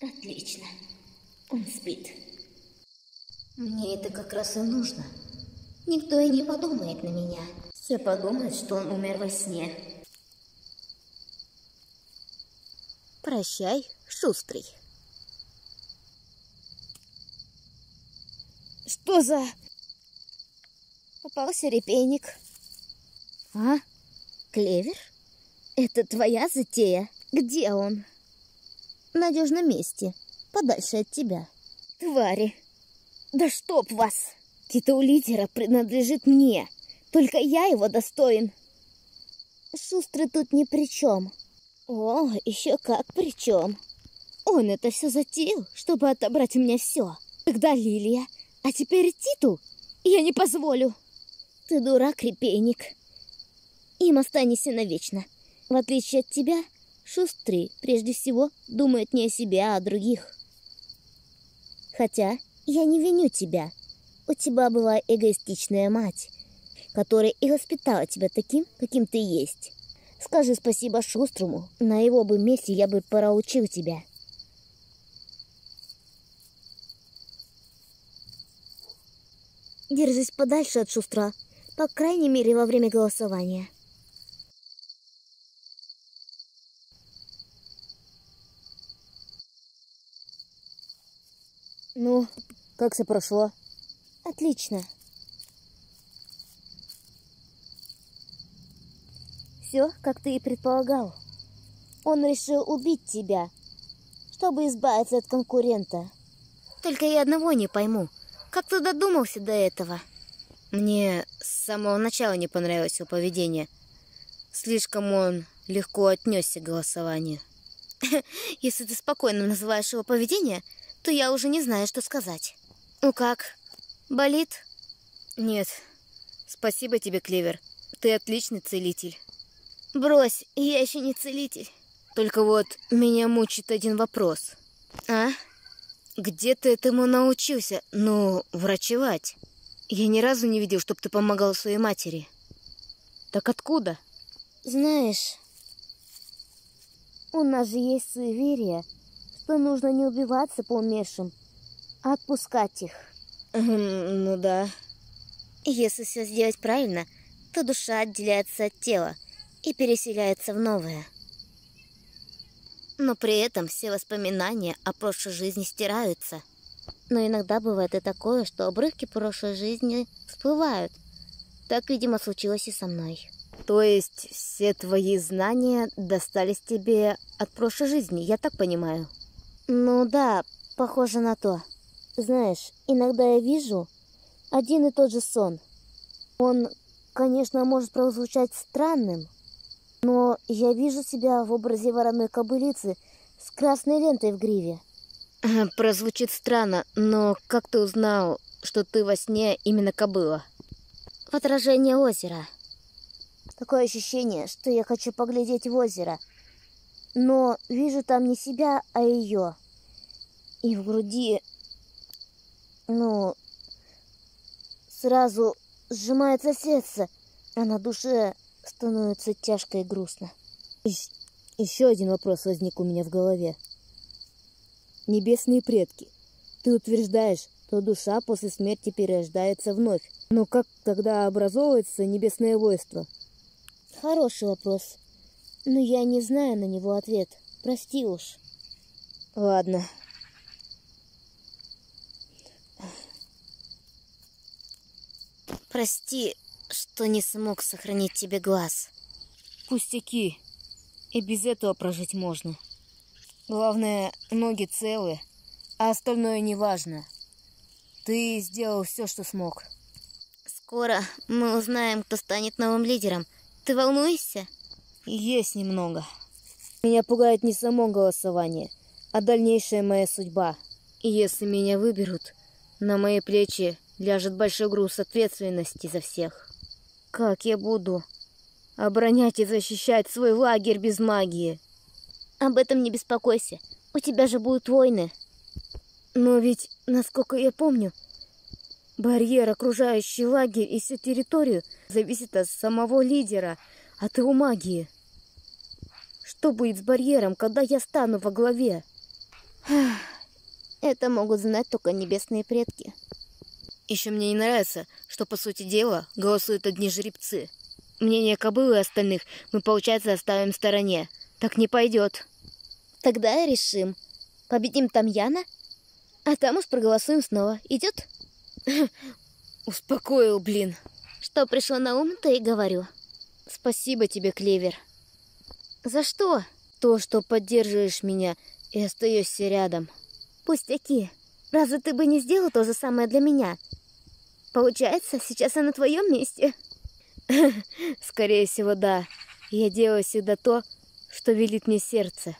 Отлично. Он спит. Мне это как раз и нужно. Никто и не подумает на меня. Все подумают, что он умер во сне. Прощай, шустрый. Что за... Попался репейник. А? Клевер? Это твоя затея? Где он? Надежном месте, подальше от тебя. Твари! Да чтоб вас! Титул лидера принадлежит мне. Только я его достоин. Шустрый тут ни при чем. О, еще как при чем. Он это все затеял, чтобы отобрать у меня все. Тогда Лилия, а теперь титул. Я не позволю. Ты дурак, репейник. Им останешься навечно. В отличие от тебя, Шустрый прежде всего думает не о себе, а о других. Хотя я не виню тебя. У тебя была эгоистичная мать, которая и воспитала тебя таким, каким ты есть. Скажи спасибо Шустрому, на его бы месте я бы проучил тебя. Держись подальше от Шустра, по крайней мере во время голосования. Ну, как все прошло? Отлично. Все, как ты и предполагал. Он решил убить тебя, чтобы избавиться от конкурента. Только я одного не пойму. Как ты додумался до этого? Мне с самого начала не понравилось его поведение. Слишком он легко отнесся к голосованию. Если ты спокойно называешь его поведение, то я уже не знаю, что сказать. Ну как, болит? Нет. Спасибо тебе, Клевер. Ты отличный целитель. Брось, я еще не целитель. Только вот меня мучит один вопрос. А? Где ты этому научился, ну, врачевать? Я ни разу не видел, чтобы ты помогал своей матери. Так откуда? Знаешь, у нас же есть суеверие, что нужно не убиваться по умершим, а отпускать их. Ну да. Если все сделать правильно, то душа отделяется от тела и переселяется в новое. Но при этом все воспоминания о прошлой жизни стираются. Но иногда бывает и такое, что обрывки прошлой жизни всплывают. Так, видимо, случилось и со мной. То есть все твои знания достались тебе от прошлой жизни, я так понимаю? Ну да, похоже на то. Знаешь, иногда я вижу один и тот же сон. Он, конечно, может прозвучать странным, но я вижу себя в образе вороной кобылицы с красной лентой в гриве. Прозвучит странно, но как ты узнал, что ты во сне именно кобыла? В отражении озера. Такое ощущение, что я хочу поглядеть в озеро – но вижу там не себя, а ее. И в груди, ну, сразу сжимается сердце, а на душе становится тяжко и грустно. Еще один вопрос возник у меня в голове. Небесные предки, ты утверждаешь, что душа после смерти перерождается вновь. Но как тогда образовывается небесное войство? Хороший вопрос. Но я не знаю на него ответ. Прости уж. Ладно. Прости, что не смог сохранить тебе глаз. Пустяки. И без этого прожить можно. Главное, ноги целы, а остальное не важно. Ты сделал все, что смог. Скоро мы узнаем, кто станет новым лидером. Ты волнуешься? Есть немного. Меня пугает не само голосование, а дальнейшая моя судьба. И если меня выберут, на мои плечи ляжет большой груз ответственности за всех. Как я буду оборонять и защищать свой лагерь без магии? Об этом не беспокойся. У тебя же будут войны. Но ведь, насколько я помню, барьер, окружающий лагерь и всю территорию, зависит от самого лидера, от его магии. Что будет с барьером, когда я стану во главе? Это могут знать только небесные предки. Еще мне не нравится, что, по сути дела, голосуют одни жеребцы. Мнение кобылы и остальных мы, получается, оставим в стороне. Так не пойдет. Тогда и решим. Победим Тамьяна, а там уж проголосуем снова. Идет? Успокоил, блин. Что пришло на ум, то и говорю. Спасибо тебе, Клевер. За что? То, что поддерживаешь меня и остаешься рядом. Пустяки. Разве ты бы не сделал то же самое для меня? Получается, сейчас я на твоем месте. Скорее всего, да. Я делаю всегда то, что велит мне сердце.